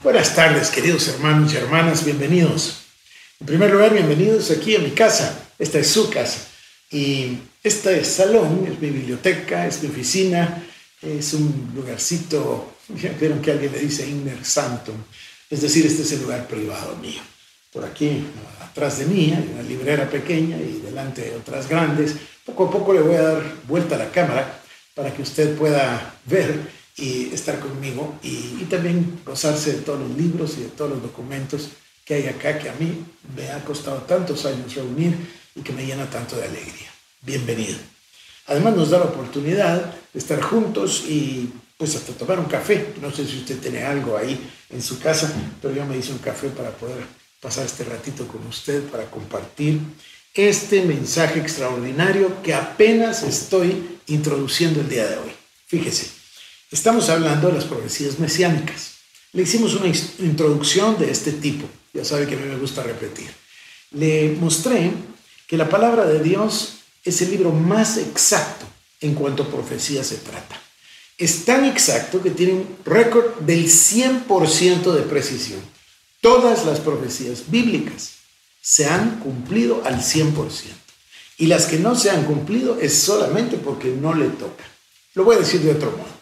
Buenas tardes, queridos hermanos y hermanas, bienvenidos. En primer lugar, bienvenidos aquí a mi casa. Esta es su casa. Y este salón es mi biblioteca, es mi oficina, es un lugarcito, vieron que alguien le dice inner sanctum, es decir, este es el lugar privado mío. Por aquí, atrás de mí, hay una librera pequeña y delante otras grandes. Poco a poco le voy a dar vuelta a la cámara para que usted pueda ver y estar conmigo y, y, también gozarse de todos los libros y de todos los documentos que hay acá que a mí me ha costado tantos años reunir y que me llena tanto de alegría. Bienvenido. Además nos da la oportunidad de estar juntos y pues hasta tomar un café. No sé si usted tiene algo ahí en su casa, pero yo me hice un café para poder pasar este ratito con usted, para compartir este mensaje extraordinario que apenas estoy introduciendo el día de hoy. Fíjese, estamos hablando de las profecías mesiánicas. Le hicimos una introducción de este tipo, ya sabe que a mí me gusta repetir. Le mostré que la palabra de Dios es el libro más exacto en cuanto a profecía se trata. Es tan exacto que tiene un récord del 100% de precisión. Todas las profecías bíblicas se han cumplido al 100%. Y las que no se han cumplido es solamente porque no le toca. Lo voy a decir de otro modo.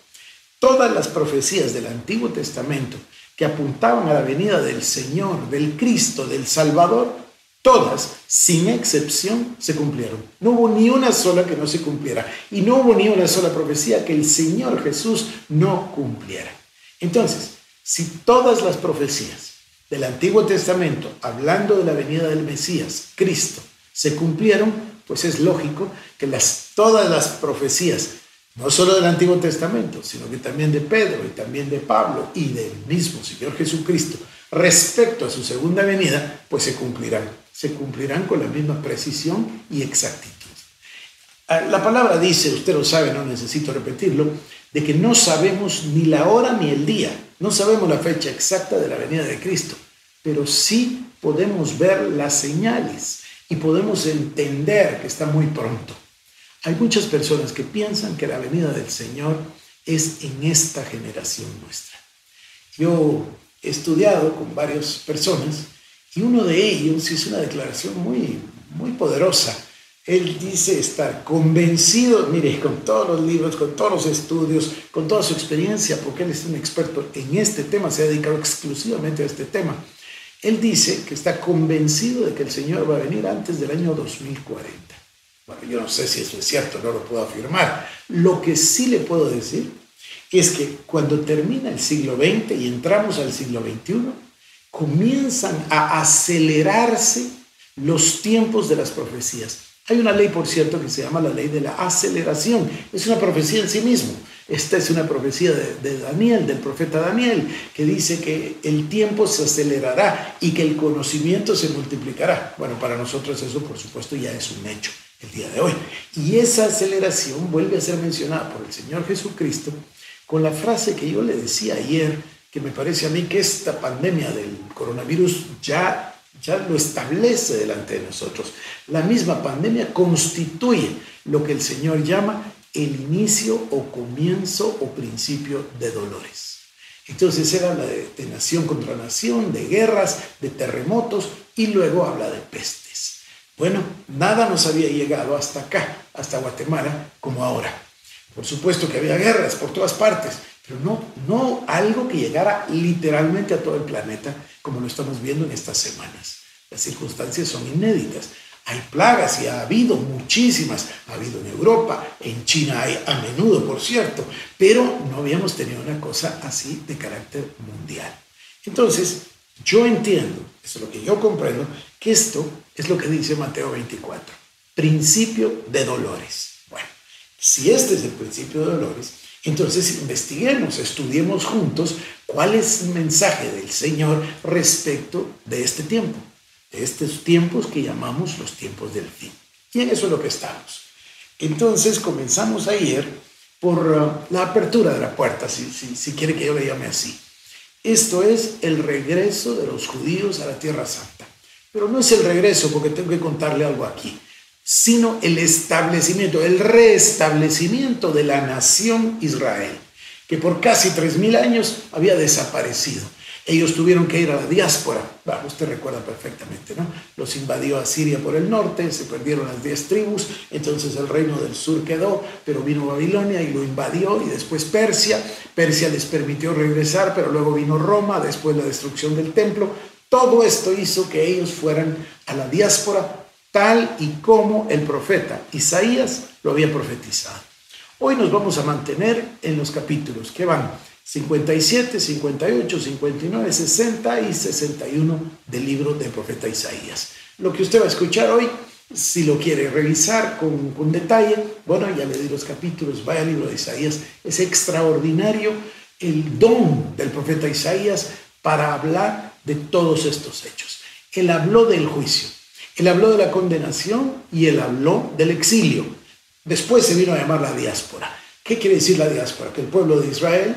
Todas las profecías del Antiguo Testamento que apuntaban a la venida del Señor, del Cristo, del Salvador, todas, sin excepción, se cumplieron. No hubo ni una sola que no se cumpliera. Y no hubo ni una sola profecía que el Señor Jesús no cumpliera. Entonces, si todas las profecías del Antiguo Testamento, hablando de la venida del Mesías, Cristo, se cumplieron, pues es lógico que las, todas las profecías, no solo del Antiguo Testamento, sino que también de Pedro y también de Pablo y del mismo Señor Jesucristo, respecto a su segunda venida, pues se cumplirán. Se cumplirán con la misma precisión y exactitud. Ah, la palabra dice, usted lo sabe, no necesito repetirlo, de que no sabemos ni la hora ni el día, no sabemos la fecha exacta de la venida de Cristo, pero sí podemos ver las señales y podemos entender que está muy pronto. Hay muchas personas que piensan que la venida del Señor es en esta generación nuestra. Yo he estudiado con varias personas y uno de ellos hizo una declaración muy, muy poderosa él dice estar convencido, mire, con todos los libros, con todos los estudios, con toda su experiencia, porque él es un experto en este tema, se ha dedicado exclusivamente a este tema. Él dice que está convencido de que el Señor va a venir antes del año 2040. Bueno, yo no sé si eso es cierto, no lo puedo afirmar. Lo que sí le puedo decir es que cuando termina el siglo XX y entramos al siglo XXI, comienzan a acelerarse los tiempos de las profecías. Hay una ley, por cierto, que se llama la ley de la aceleración. Es una profecía en sí mismo. Esta es una profecía de, Daniel, del profeta Daniel, que dice que el tiempo se acelerará y que el conocimiento se multiplicará. Bueno, para nosotros eso, por supuesto, ya es un hecho el día de hoy. Y esa aceleración vuelve a ser mencionada por el Señor Jesucristo con la frase que yo le decía ayer, que me parece a mí que esta pandemia del coronavirus ya ya lo establece delante de nosotros. La misma pandemia constituye lo que el Señor llama el inicio o comienzo o principio de dolores. Entonces él habla de, de, nación contra nación, de guerras, de terremotos y luego habla de pestes. Bueno, nada nos había llegado hasta acá, hasta Guatemala, como ahora. Por supuesto que había guerras por todas partes, pero no, no algo que llegara literalmente a todo el planeta como lo estamos viendo en estas semanas. Las circunstancias son inéditas. Hay plagas y ha habido muchísimas. Ha habido en Europa, en China hay a menudo, por cierto, pero no habíamos tenido una cosa así de carácter mundial. Entonces, yo entiendo, eso es lo que yo comprendo, que esto es lo que dice Mateo 24, principio de dolores. Bueno, si este es el principio de dolores, entonces investiguemos, estudiemos juntos cuál es el mensaje del Señor respecto de este tiempo, de estos tiempos que llamamos los tiempos del fin. Y en eso es lo que estamos. Entonces comenzamos ayer por uh, la apertura de la puerta, si, si quiere que yo le llame así. Esto es el regreso de los judíos a la Tierra Santa. Pero no es el regreso, porque tengo que contarle algo aquí sino el establecimiento, el restablecimiento de la nación Israel, que por casi tres mil años había desaparecido. Ellos tuvieron que ir a la diáspora, usted recuerda perfectamente, ¿no? Los invadió a Siria por el norte, se perdieron las diez tribus, entonces el reino del sur quedó, pero vino Babilonia y lo invadió y después Persia. Persia les permitió regresar, pero luego vino Roma, después la destrucción del templo. Todo esto hizo que ellos fueran a la diáspora tal y como el profeta Isaías lo había profetizado. Hoy nos vamos a mantener en los capítulos que van 57, 58, 59, 60 y 61 del libro del profeta Isaías. Lo que usted va a escuchar hoy, si lo quiere revisar con, con detalle, bueno, ya le di los capítulos, vaya al libro de Isaías, es extraordinario el don del profeta Isaías para hablar de todos estos hechos. Él habló del juicio, él habló de la condenación y él habló del exilio. Después se vino a llamar la diáspora. ¿Qué quiere decir la diáspora? Que el pueblo de Israel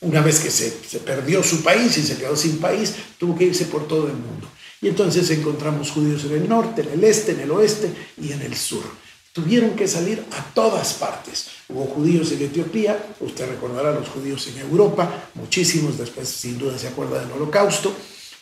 una vez que se, perdió su país y se quedó sin país, tuvo que irse por todo el mundo. Y entonces encontramos judíos en el norte, en el este, en el oeste y en el sur. Tuvieron que salir a todas partes. Hubo judíos en Etiopía, usted recordará los judíos en Europa, muchísimos después sin duda se acuerda del holocausto,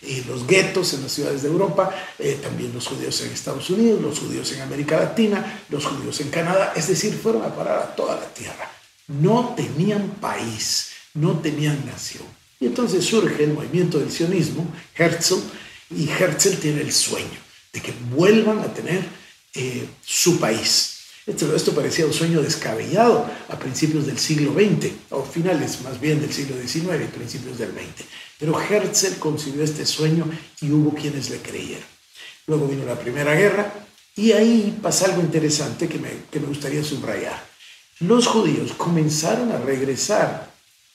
y los guetos en las ciudades de Europa, eh, también los judíos en Estados Unidos, los judíos en América Latina, los judíos en Canadá, es decir, fueron a parar a toda la tierra. No tenían país no tenían nación. Y entonces surge el movimiento del sionismo, Herzl, y Herzl tiene el sueño de que vuelvan a tener eh, su país. Esto, esto, parecía un sueño descabellado a principios del siglo XX, o finales más bien del siglo XIX y principios del XX. Pero Herzl concibió este sueño y hubo quienes le creyeron. Luego vino la Primera Guerra y ahí pasa algo interesante que me, que me gustaría subrayar. Los judíos comenzaron a regresar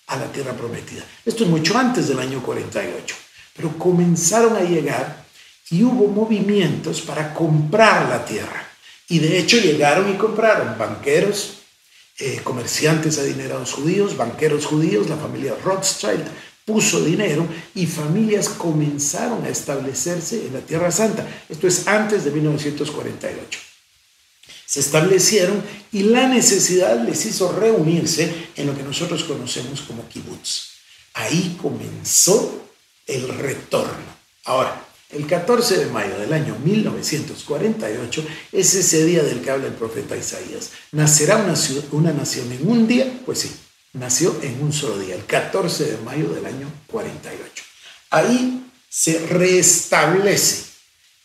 a la tierra prometida. Esto es mucho antes del año 48, pero comenzaron a llegar y hubo movimientos para comprar la tierra. Y de hecho llegaron y compraron banqueros, eh, comerciantes adinerados judíos, banqueros judíos, la familia Rothschild puso dinero y familias comenzaron a establecerse en la Tierra Santa. Esto es antes de 1948 se establecieron y la necesidad les hizo reunirse en lo que nosotros conocemos como kibbutz. Ahí comenzó el retorno. Ahora, el 14 de mayo del año 1948 es ese día del que habla el profeta Isaías. ¿Nacerá una, una nación en un día? Pues sí, nació en un solo día, el 14 de mayo del año 48. Ahí se restablece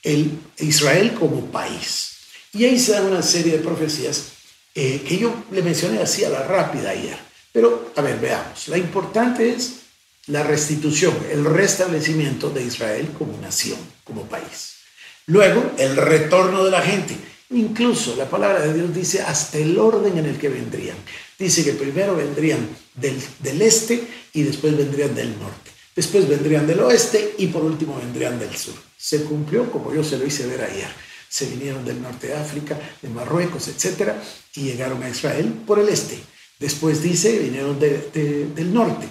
el Israel como país. Y ahí se dan una serie de profecías eh, que yo le mencioné así a la rápida ayer. Pero, a ver, veamos. La importante es la restitución, el restablecimiento de Israel como nación, como país. Luego, el retorno de la gente. Incluso la palabra de Dios dice hasta el orden en el que vendrían. Dice que primero vendrían del, del este y después vendrían del norte. Después vendrían del oeste y por último vendrían del sur. Se cumplió como yo se lo hice ver ayer se vinieron del norte de África, de Marruecos, etc., y llegaron a Israel por el este. Después dice, vinieron del norte,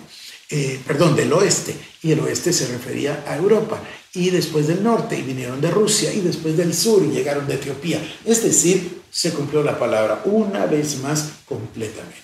eh, perdón, del oeste, y el oeste se refería a Europa, y después del norte, y vinieron de Rusia, y después del sur, y llegaron de Etiopía. Es decir, se cumplió la palabra una vez más completamente.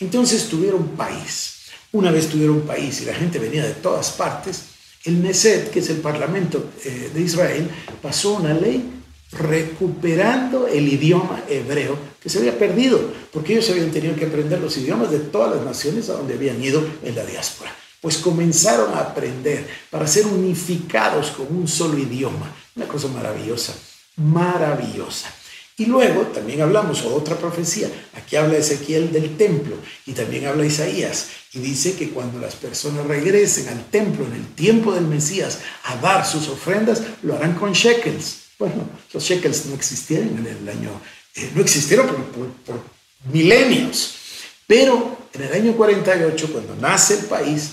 Entonces tuvieron país. Una vez tuvieron país y la gente venía de todas partes, el Neset, que es el Parlamento eh, de Israel, pasó una ley recuperando el idioma hebreo que se había perdido, porque ellos habían tenido que aprender los idiomas de todas las naciones a donde habían ido en la diáspora. Pues comenzaron a aprender para ser unificados con un solo idioma. Una cosa maravillosa, maravillosa. Y luego también hablamos otra profecía. Aquí habla Ezequiel del templo y también habla Isaías. Y dice que cuando las personas regresen al templo en el tiempo del Mesías a dar sus ofrendas, lo harán con shekels bueno, los shekels no existieron en el año, eh, no existieron por, milenios, pero en el año 48, cuando nace el país,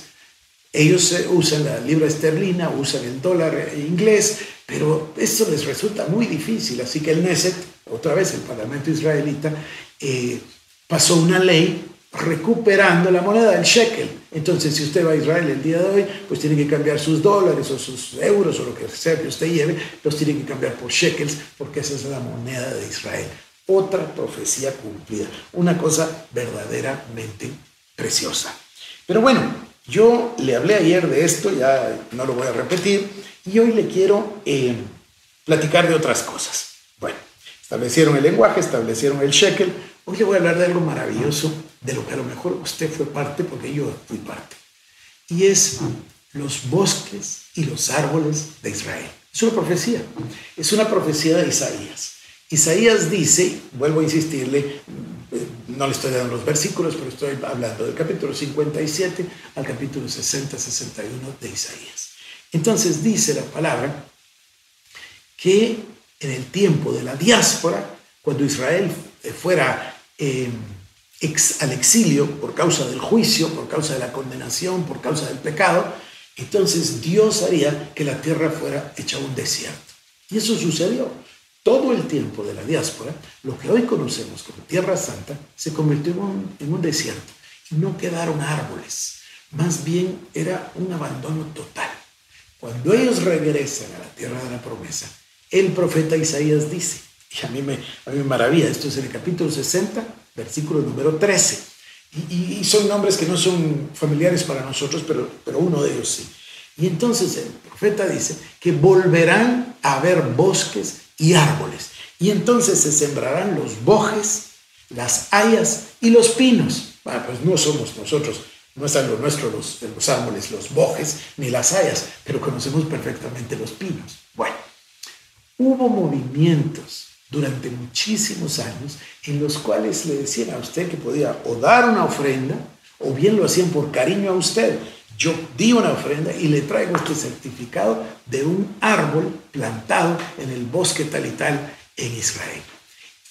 ellos usan la libra esterlina, usan el dólar inglés, pero esto les resulta muy difícil, así que el Neset, otra vez el Parlamento israelita, eh, pasó una ley recuperando la moneda del shekel. Entonces, si usted va a Israel el día de hoy, pues tiene que cambiar sus dólares o sus euros o lo que sea que usted lleve, los tiene que cambiar por shekels porque esa es la moneda de Israel. Otra profecía cumplida, una cosa verdaderamente preciosa. Pero bueno, yo le hablé ayer de esto, ya no lo voy a repetir, y hoy le quiero eh, platicar de otras cosas. Bueno, establecieron el lenguaje, establecieron el shekel. Hoy le voy a hablar de algo maravilloso, de lo que a lo mejor usted fue parte, porque yo fui parte. Y es los bosques y los árboles de Israel. Es una profecía, es una profecía de Isaías. Isaías dice, vuelvo a insistirle, no le estoy dando los versículos, pero estoy hablando del capítulo 57 al capítulo 60-61 de Isaías. Entonces dice la palabra que en el tiempo de la diáspora, cuando Israel fuera eh, al exilio por causa del juicio, por causa de la condenación, por causa del pecado, entonces Dios haría que la tierra fuera hecha un desierto. Y eso sucedió. Todo el tiempo de la diáspora, lo que hoy conocemos como Tierra Santa, se convirtió en un, en un desierto. No quedaron árboles. Más bien era un abandono total. Cuando ellos regresan a la tierra de la promesa, el profeta Isaías dice, y a mí me, a mí me maravilla, esto es en el capítulo 60, versículo número 13, y, y, son nombres que no son familiares para nosotros, pero, pero uno de ellos sí. Y entonces el profeta dice que volverán a haber bosques y árboles. Y entonces se sembrarán los bojes, las hayas y los pinos. Bueno, pues no somos nosotros, no es algo nuestro los, los árboles, los bojes ni las hayas, pero conocemos perfectamente los pinos. Bueno, hubo movimientos durante muchísimos años en los cuales le decían a usted que podía o dar una ofrenda o bien lo hacían por cariño a usted yo di una ofrenda y le traigo este certificado de un árbol plantado en el bosque tal y tal en Israel.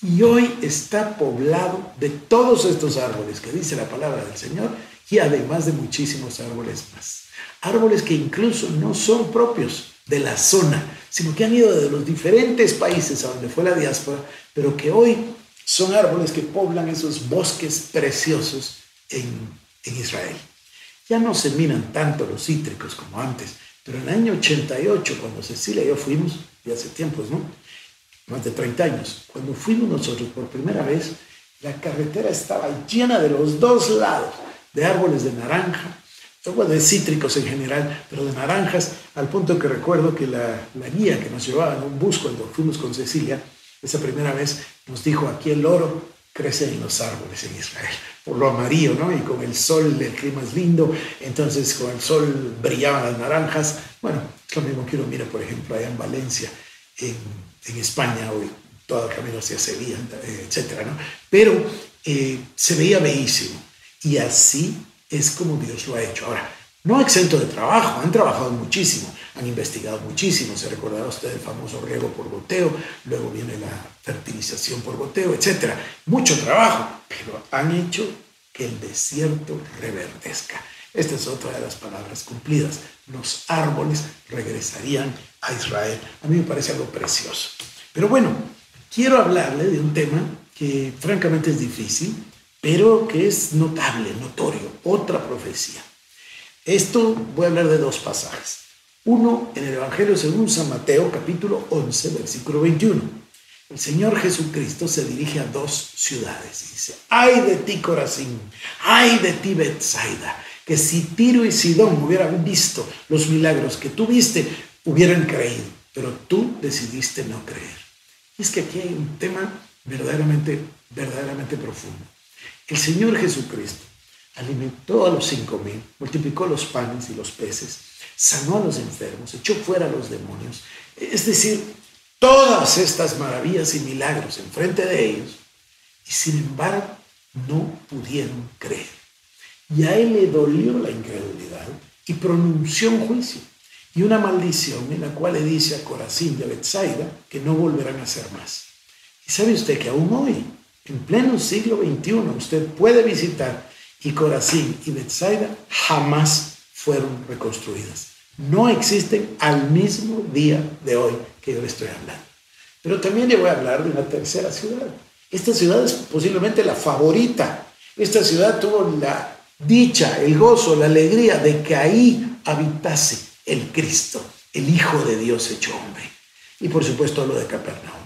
Y hoy está poblado de todos estos árboles que dice la palabra del Señor y además de muchísimos árboles más. Árboles que incluso no son propios de la zona, sino que han ido de los diferentes países a donde fue la diáspora, pero que hoy son árboles que poblan esos bosques preciosos en, en Israel. Ya no se miran tanto los cítricos como antes, pero en el año 88, cuando Cecilia y yo fuimos, y hace tiempos, ¿no? Más de 30 años, cuando fuimos nosotros por primera vez, la carretera estaba llena de los dos lados de árboles de naranja, de cítricos en general, pero de naranjas, al punto que recuerdo que la, la guía que nos llevaba en un bus cuando fuimos con Cecilia, esa primera vez nos dijo, aquí el oro crece en los árboles en Israel por lo amarillo, ¿no? Y con el sol el clima es lindo, entonces con el sol brillaban las naranjas. Bueno, es lo mismo que uno mira, por ejemplo, allá en Valencia, en, España, hoy todo el camino hacia Sevilla, etcétera, ¿no? Pero eh, se veía bellísimo. Y así es como Dios lo ha hecho. Ahora, no exento de trabajo, han trabajado muchísimo, han investigado muchísimo, se recordará usted el famoso riego por goteo, luego viene la fertilización por goteo, etc. Mucho trabajo, pero han hecho que el desierto reverdezca. Esta es otra de las palabras cumplidas. Los árboles regresarían a Israel. A mí me parece algo precioso. Pero bueno, quiero hablarle de un tema que francamente es difícil, pero que es notable, notorio, otra profecía. Esto voy a hablar de dos pasajes. Uno en el Evangelio según San Mateo, capítulo 11, versículo 21. El Señor Jesucristo se dirige a dos ciudades y dice, ay de ti Corazín, ay de ti Bethsaida, que si Tiro y Sidón hubieran visto los milagros que tú viste, hubieran creído, pero tú decidiste no creer. Y es que aquí hay un tema verdaderamente, verdaderamente profundo. El Señor Jesucristo alimentó a los cinco mil, multiplicó los panes y los peces, sanó a los enfermos, echó fuera a los demonios. Es decir, todas estas maravillas y milagros enfrente de ellos, y sin embargo no pudieron creer. Y a él le dolió la incredulidad y pronunció un juicio y una maldición en la cual le dice a Corazín y a Bethsaida que no volverán a ser más. Y sabe usted que aún hoy, en pleno siglo XXI, usted puede visitar y Corazín y Bethsaida jamás fueron reconstruidas. No existen al mismo día de hoy que yo le estoy hablando. Pero también le voy a hablar de una tercera ciudad. Esta ciudad es posiblemente la favorita. Esta ciudad tuvo la dicha, el gozo, la alegría de que ahí habitase el Cristo, el Hijo de Dios hecho hombre. Y por supuesto lo de Capernaum.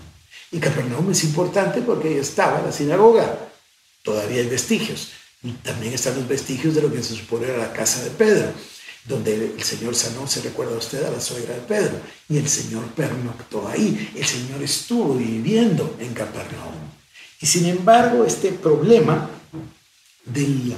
Y Capernaum es importante porque ahí estaba la sinagoga. Todavía hay vestigios También están los vestigios de lo que se supone era la casa de Pedro, donde el Señor sanó, se recuerda a usted, a la suegra de Pedro. Y el Señor pernoctó ahí, el Señor estuvo viviendo en Capernaum. Y sin embargo, este problema del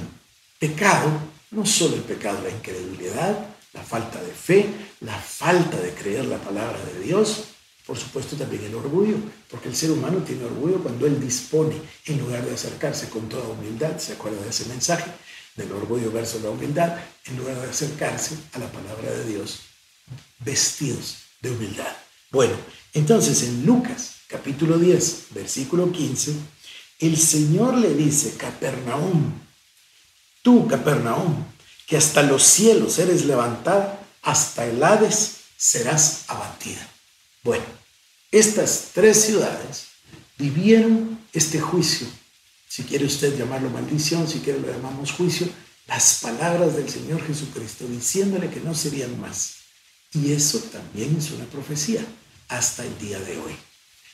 pecado, no solo el pecado, la incredulidad, la falta de fe, la falta de creer la palabra de Dios, por supuesto también el orgullo, porque el ser humano tiene orgullo cuando él dispone, en lugar de acercarse con toda humildad, ¿se acuerda de ese mensaje? Del orgullo versus la humildad, en lugar de acercarse a la palabra de Dios, vestidos de humildad. Bueno, entonces en Lucas capítulo 10, versículo 15, el Señor le dice, Capernaum, tú Capernaum, que hasta los cielos eres levantada, hasta el Hades serás abatida. Bueno, estas tres ciudades vivieron este juicio, si quiere usted llamarlo maldición, si quiere lo llamamos juicio, las palabras del Señor Jesucristo diciéndole que no serían más. Y eso también es una profecía hasta el día de hoy.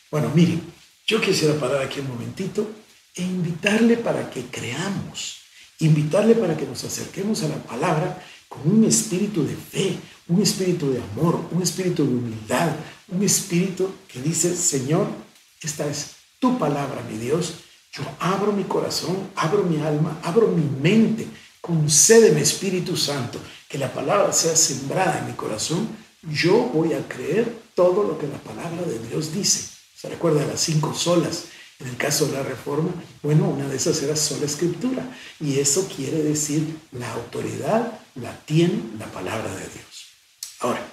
Bueno, miren, yo quisiera parar aquí un momentito e invitarle para que creamos, invitarle para que nos acerquemos a la palabra con un espíritu de fe, un espíritu de amor, un espíritu de humildad, un espíritu que dice, Señor, esta es tu palabra, mi Dios, yo abro mi corazón, abro mi alma, abro mi mente, concédeme Espíritu Santo, que la palabra sea sembrada en mi corazón, yo voy a creer todo lo que la palabra de Dios dice. ¿Se recuerda las cinco solas? En el caso de la reforma, bueno, una de esas era sola escritura. Y eso quiere decir la autoridad la tiene la palabra de Dios. Ahora,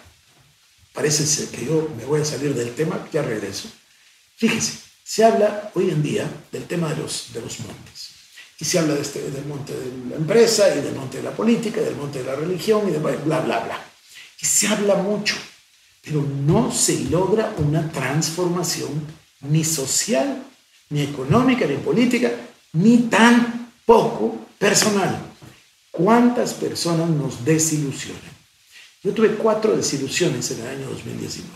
parece que yo me voy a salir del tema, ya regreso. Fíjense, se habla hoy en día del tema de los, de los montes. Y se habla de este, del monte de la empresa y del monte de la política, del monte de la religión y de bla, bla, bla. Y se habla mucho, pero no se logra una transformación ni social, ni económica, ni política, ni tampoco personal. ¿Cuántas personas nos desilusionan? Yo tuve cuatro desilusiones en el año 2019.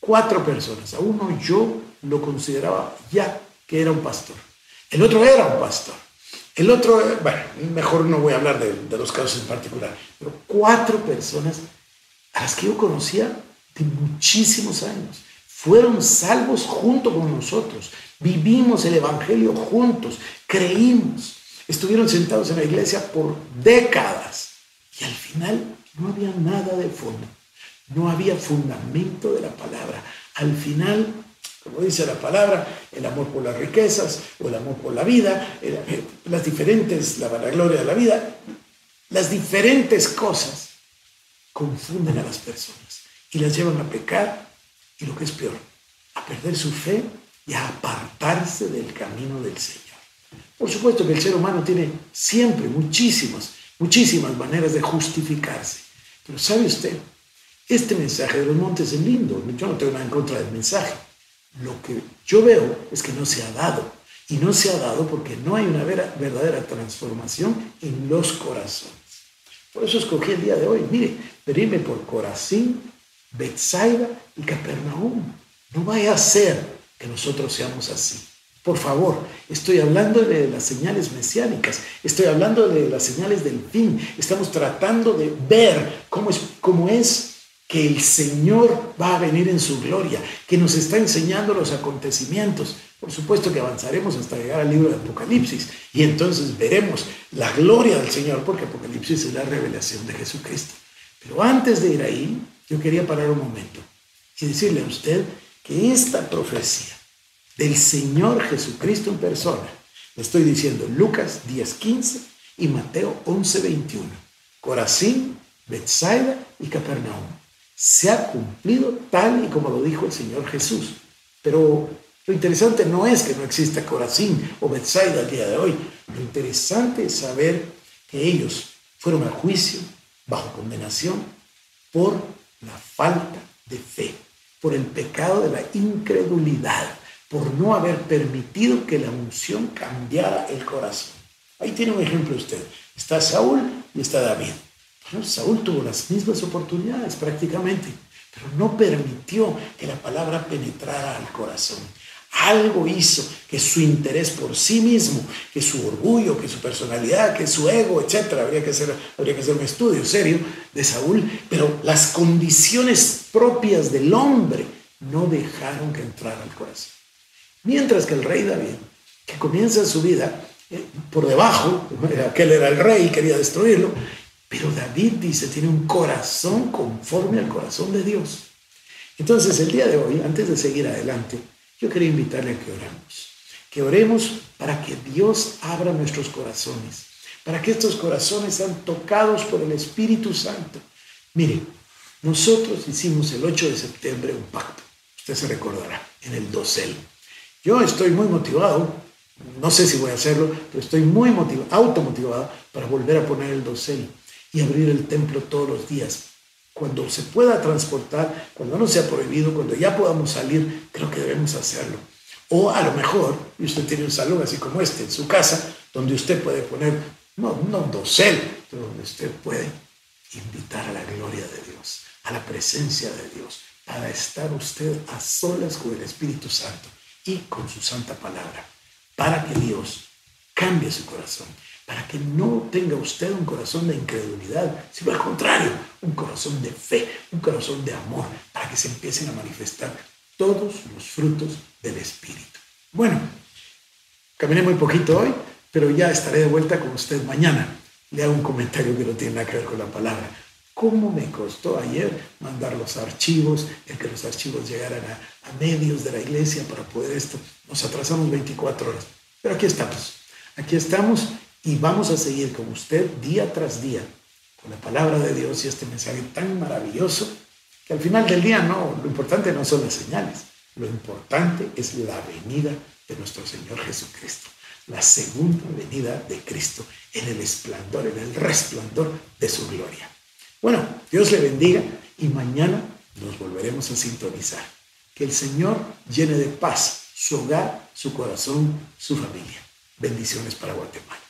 Cuatro personas. A uno yo lo consideraba ya que era un pastor. El otro era un pastor. El otro, bueno, mejor no voy a hablar de, de los casos en particular, pero cuatro personas a las que yo conocía de muchísimos años. Fueron salvos junto con nosotros. Vivimos el Evangelio juntos. Creímos. Estuvieron sentados en la iglesia por décadas. Y al final no había nada de fondo. No había fundamento de la palabra. Al final, como dice la palabra, el amor por las riquezas o el amor por la vida, eh, las diferentes, la vanagloria de la vida, las diferentes cosas confunden a las personas y las llevan a pecar y lo que es peor, a perder su fe y a apartarse del camino del Señor. Por supuesto que el ser humano tiene siempre muchísimas, muchísimas maneras de justificarse. Pero sabe usted, este mensaje de los montes es lindo, yo no tengo nada en contra del mensaje. Lo que yo veo es que no se ha dado. Y no se ha dado porque no hay una verdadera transformación en los corazones. Por eso escogí el día de hoy. Mire, venirme por Corazín, Bethsaida y Capernaum. No vaya a ser que nosotros seamos así. Por favor, estoy hablando de las señales mesiánicas, estoy hablando de las señales del fin. Estamos tratando de ver cómo es, cómo es que el Señor va a venir en su gloria, que nos está enseñando los acontecimientos. Por supuesto que avanzaremos hasta llegar al libro de Apocalipsis y entonces veremos la gloria del Señor, porque Apocalipsis es la revelación de Jesucristo. Pero antes de ir ahí, yo quería parar un momento y decirle a usted que esta profecía del Señor Jesucristo en persona, le estoy diciendo Lucas 10:15 y Mateo 11:21, Corazín, Bethsaida y Capernaum se ha cumplido tal y como lo dijo el Señor Jesús. Pero lo interesante no es que no exista Corazín o Bethsaida al día de hoy. Lo interesante es saber que ellos fueron a juicio bajo condenación por la falta de fe, por el pecado de la incredulidad, por no haber permitido que la unción cambiara el corazón. Ahí tiene un ejemplo usted. Está Saúl y está David. Saúl tuvo las mismas oportunidades prácticamente, pero no permitió que la palabra penetrara al corazón. algo hizo que su interés por sí mismo, que su orgullo, que su personalidad, que su ego, etcétera, habría que hacer, habría que hacer un estudio serio de Saúl, pero las condiciones propias del hombre no dejaron que entrara al corazón. Mientras que el rey David, que comienza su vida eh, por debajo, aquel era el rey, quería destruirlo, pero David dice, tiene un corazón conforme al corazón de Dios. Entonces, el día de hoy, antes de seguir adelante, yo quería invitarle a que oremos. Que oremos para que Dios abra nuestros corazones, para que estos corazones sean tocados por el Espíritu Santo. Mire, nosotros hicimos el 8 de septiembre un pacto, usted se recordará, en el dosel. Yo estoy muy motivado, no sé si voy a hacerlo, pero estoy muy motivado, automotivado para volver a poner el dosel y abrir el templo todos los días. Cuando se pueda transportar, cuando no sea prohibido, cuando ya podamos salir, creo que debemos hacerlo. O a lo mejor, usted tiene un salón así como este en su casa, donde usted puede poner, no, no dosel, pero donde usted puede invitar a la gloria de Dios, a la presencia de Dios, para estar usted a solas con el Espíritu Santo y con su santa palabra, para que Dios cambie su corazón para que no tenga usted un corazón de incredulidad, sino al contrario, un corazón de fe, un corazón de amor, para que se empiecen a manifestar todos los frutos del Espíritu. Bueno, caminé muy poquito hoy, pero ya estaré de vuelta con usted mañana. Le hago un comentario que no tiene nada que ver con la palabra. ¿Cómo me costó ayer mandar los archivos, el que los archivos llegaran a, medios de la iglesia para poder esto? Nos atrasamos 24 horas, pero aquí estamos. Aquí estamos y vamos a seguir con usted día tras día con la palabra de Dios y este mensaje tan maravilloso que al final del día no, lo importante no son las señales, lo importante es la venida de nuestro Señor Jesucristo, la segunda venida de Cristo en el esplendor, en el resplandor de su gloria. Bueno, Dios le bendiga y mañana nos volveremos a sintonizar. Que el Señor llene de paz su hogar, su corazón, su familia. Bendiciones para Guatemala.